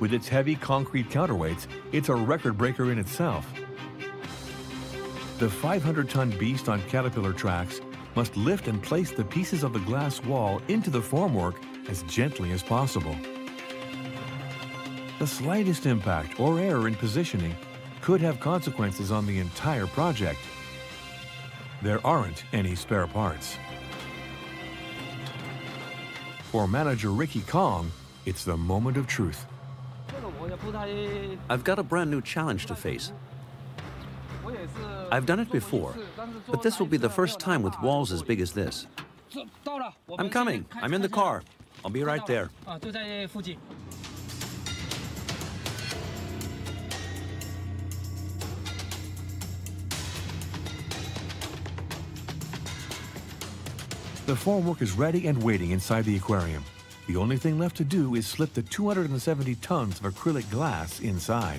With its heavy concrete counterweights, it's a record breaker in itself. The 500-ton beast on Caterpillar tracks must lift and place the pieces of the glass wall into the formwork as gently as possible. The slightest impact or error in positioning could have consequences on the entire project. There aren't any spare parts. For manager Ricky Kong, it's the moment of truth. I've got a brand new challenge to face. I've done it before, but this will be the first time with walls as big as this. I'm coming. I'm in the car. I'll be right there. The formwork is ready and waiting inside the aquarium. The only thing left to do is slip the 270 tons of acrylic glass inside.